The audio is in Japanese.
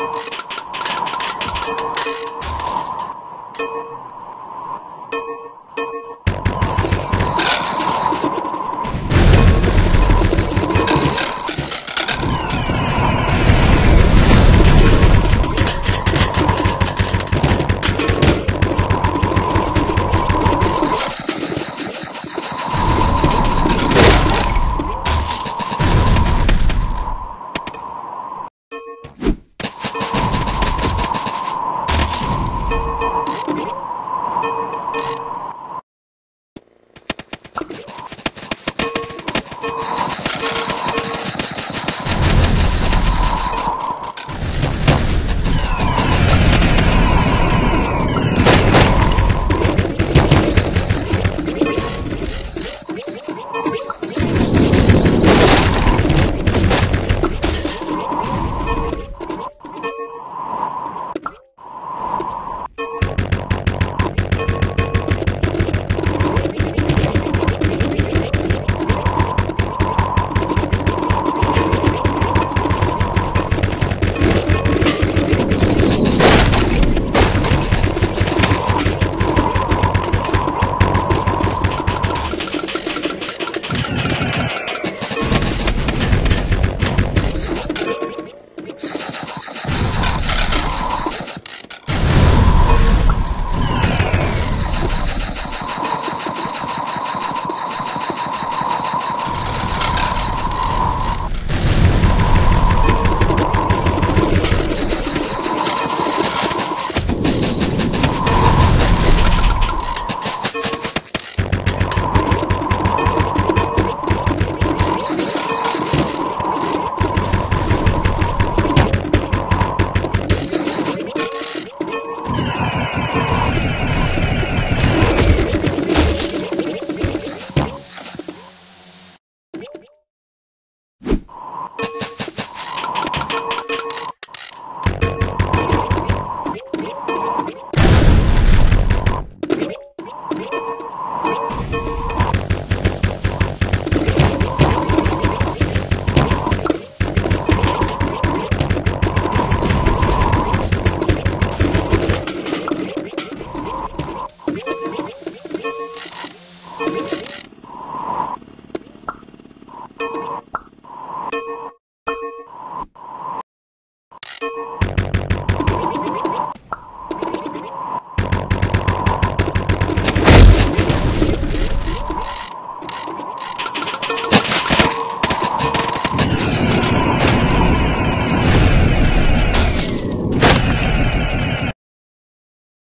you ピッ!